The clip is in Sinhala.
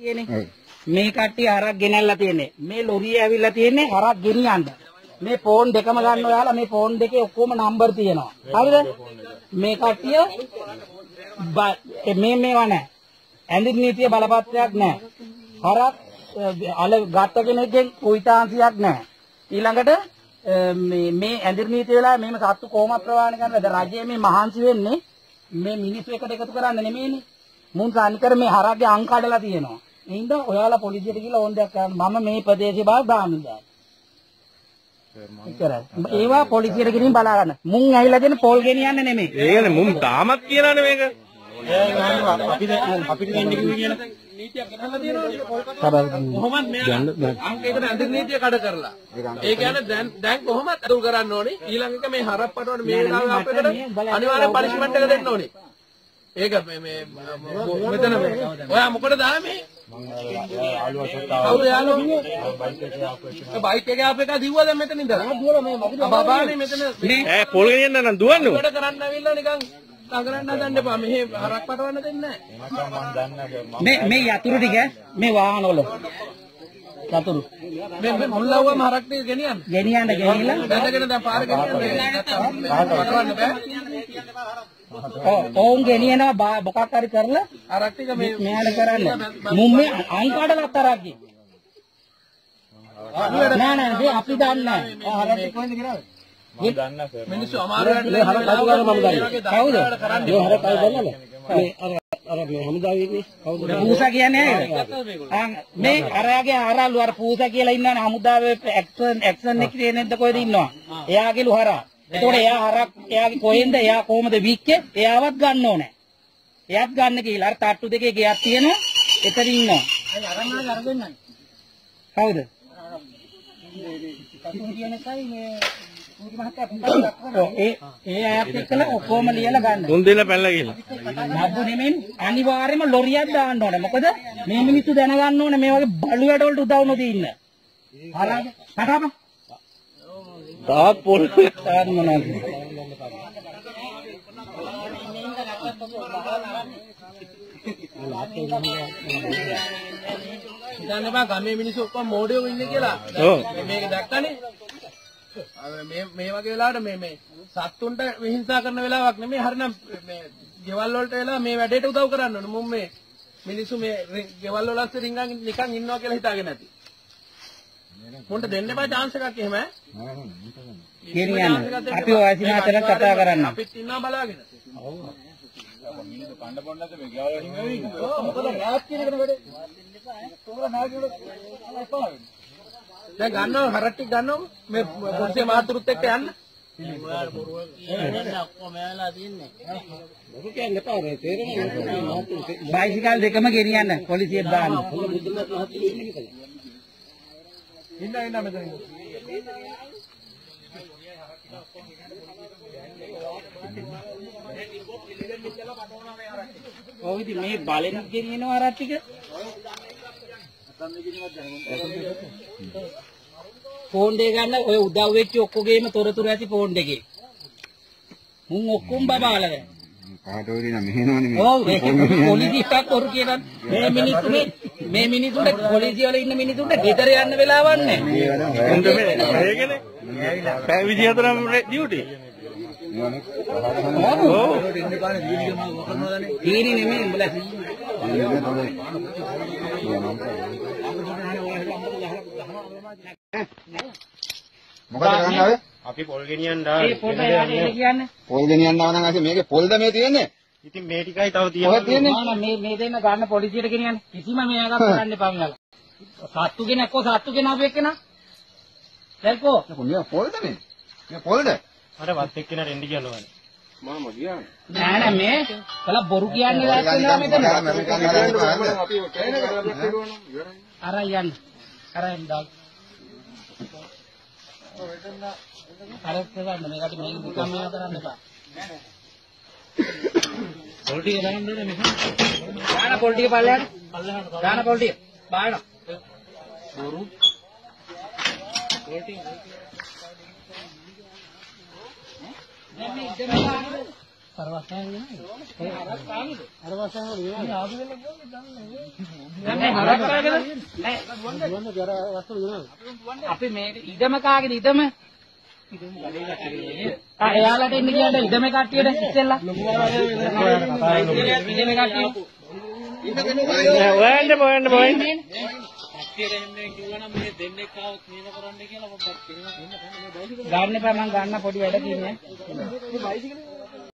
තියෙන්නේ. මේ කට්ටිය හරක් ගෙනල්ලා තියෙන්නේ. මේ ලොරිය ඇවිල්ලා තියෙන්නේ හරක් ගෙනියන්න. මේ ෆෝන් දෙකම ගන්න ඔයාලා මේ ෆෝන් දෙකේ ඔක්කොම නම්බර් තියෙනවා. හරිද? මේ කට්ටිය මේ මේවා නැහැ. ඇඳින් නීතිය බලපත්‍රයක් නැහැ. හරක් අල ගත්ත කෙනෙක්ගෙන් කුයිතාංශයක් නැහැ. ඊළඟට මේ මේ ඇඳින් නීතිය වෙලා මේම සත්තු කොහොමද ප්‍රවාහනය කරන්නද රජයේ මේ මහන්සි වෙන්නේ මේ මිනිස්සු එකට එකතු කරන්න නෙමෙයිනේ. මුන් සානිකර මේ හරක්ගේ අංක කඩලා තියෙනවා. ඒ හින්දා ඔයාලා පොලිසියට ගිහලා ඕන දෙයක් කරන්න. මම මේ ප්‍රදේශේ බාර. ඉතරයි. ඒවා පොලිසියට ගිහින් බලා ගන්න. මුන් ඇවිල්ලා දෙන පොල් ගෙනියන්නේ නෙමෙයි. ඒකනේ මුම් තාමත් කියලානේ මේක. අපිට අපිට දෙන්න කිව්වේ කියලා. කොහොමද මෙයා අංකයකට ඇඳින් නීතිය කඩ කරලා. ඒ කියන්නේ දැන් දැන් කොහොමද අතුල් කරන්න ඕනේ? ඊළඟ එක මේ හරප් පටවන මේ වෙලාවේ අපේකට අනිවාර්යෙන් පනිෂ්මන්ට් එක දෙන්න ඕනේ. ඒක මේ මේ මෙතන මේ ඔයා මොකටද ආවේ මේ? කවුද යාළුවෝ? බයික් එකේ ආපු එක දිව්වා දැන් මෙතන ඉඳලා. බබානේ මෙතන ඈ පොල් ගෙනියන්න නම් දුවන්නේ. වැඩ කරන්න ඇවිල්ලා නිකන් දඟලන්න හදන්න එපා. මෙහෙ හරක් පටවන්න දෙන්නේ නැහැ. මේ මේ යතුරු ටික මේ වාහනවල යතුරු මේ මේ මුල්ලව්වම හරක් ටික ගෙනියන්න. ගෙනියන්න ගෙනිලා බැඳගෙන දැන් පාර ගෙනියන්න. ඔවුන් ගෙනියනවා මොකක් හරි කරලා හරක් ටික මේ මෙයාට කරන්න. මුම් මේ අංකාඩ ලතරක්ගේ නෑ නෑ මේ අපි දන්නේ නෑ. හරක් කොහෙන්ද ගෙනාවේ? මිනිස්සු අමාරුවට හරක් අඩු ගන්න මම දන්නේ. කවුද? මේ හරක් ගන්නද මේ අර මේ හමුදාවේ ඉන්නේ කවුද පූසා කියන්නේ ආ මේ අරයාගේ ආරාලු අර පූසා කියලා ඉන්නවනේ හමුදාවේ ඇක්ෂන් ඇක්ෂන් එකේ තියෙනෙන්ද කොහෙද ඉන්නවා එයාගේ ලුහරා එතකොට එයා හරක් එයාගේ කොහෙන්ද එයා කොහමද වික්කේ එයාවත් ගන්න ඕනේ එයාත් ගන්න කියලා අර තට්ටු දෙකේ ගියක් තියෙනවා එතන ඉන්නවා කවුද ඔව්, ඒ ඒ අයත් එක්කලා ඔක්කොම ලියලා ගන්න. තුන් දෙනා පැනලා ගිහලා. නබ්බු නෙමෙයි අනිවාර්යයෙන්ම ලොරියක් දාන්න ඕනේ. මොකද මේ මිනිස්සු දැනගන්න ඕනේ මේ වගේ බලු වැඩ වලට උදව් නොදී ඉන්න. හරහාද? කතාප. තාත් පොල්. තාත් මොනවද? හිතන්න එපා ගමේ මිනිස්සු ඔක්කොම මෝඩයෝ ඉන්නේ කියලා. මේක දැක්කනේ. මේ මේ වගේ වෙලාවට මේ මේ සත්තුන්ට විහිංසා කරන වෙලාවක් නෙමෙයි හරිනම් මේ ගෙවල් වලට වෙලා මේ වැඩේට උදව් කරන්න ඕනේ. මුම් මේ මිනිස්සු මේ ගෙවල් වල අස්සේ රින්ගන් නිකන් ඉන්නවා කියලා හිතාගෙන නැති. මුන්ට දෙන්න එපා chance එකක් එහෙම ඈ. අපි ඔය අසිනාතර කතා කරන්න. අපිත් ඉන්නවා බලාගෙන. දැන් ගන්නව හරක් ටික ගන්නව මේ පොලිසිය මහතුරුත් එක්ක යන්න. බයිසිකල් දෙකම ගෙනියන්න පොලිසියට දාන්න. ඉන්න ඉන්න මෙතන. ඔව් ඉතින් මේ බලෙන් ගෙනියනවා අර ටික. ෆෝන් දෙක ගන්න ඔය උදව් වෙච්ච ඔක්කොගේම තොරතුරු ඇති ෆෝන් දෙකේ. මුන් ඔක්කොම බබාලා දැන්. කාටෝරි නම් මෙහෙනවනේ මේ. ඔව් පොලිසියට කරු කියන මේ මිනිස්සුනේ මේ මිනිස්සුන්ට පොලිසිය වල ඉන්න මිනිස්සුන්ට ගෙදර යන්න වෙලාවක් නැහැ. උන්ට මේ මේකනේ. පැය 24ම ඩියුටි. ඔව්. දීනි නෙමෙයි උඹලා. මොකද කරන්න ආවේ? අපි පොල් ගෙනියන්න කියන්නේ. පොල් ගෙනියන්න ආව නම් අසේ මේකේ පොල්ද මේ තියෙන්නේ? ඉතින් මේ ටිකයි තව තියෙන්නේ. නෑ මේ මේ දෙන්න ගන්න පොලිසියට ගෙනියන්නේ. කිසිම මෙයාගත් කරන්න එපා මෙයාලා. සත්තු කෙනෙක් කො සත්තු කෙනාව එක්කන. දැල්කෝ කොහොමද පොල්ද මේ? මේ පොල්ද? අර වත් එක්කෙනා රෙන්ඩි කියනවා. නෑ නෑ මේ කලා බොරු කියන්නේ දැක්කනවා මෙතන. අර යන්න. අර යන්න දාල්. අර කරන්න මේකට මේක දුකම මේවා කරන්න එපා. පොල්ටිය දාන්න ඕනේ මෙහෙම. දාන පොල්ටිය පල්ලයට. දාන පොල්ටිය. බාන. බොරු. පොල්ටිය. දැන් මේ හරක් කාගේද? නෑ. අපි මේ ඉඩම කාගේද ඉඩම? ආ එයාලට එන්න කියන්න ඉඩම කට්ටියට ඉස්සෙල්ලා. ඉඩම කට්ටිය. හොයන්න හොයන්න හොයන්න ගන්න එපා මං ගන්න පොඩි වැඩ තියෙන්නේ.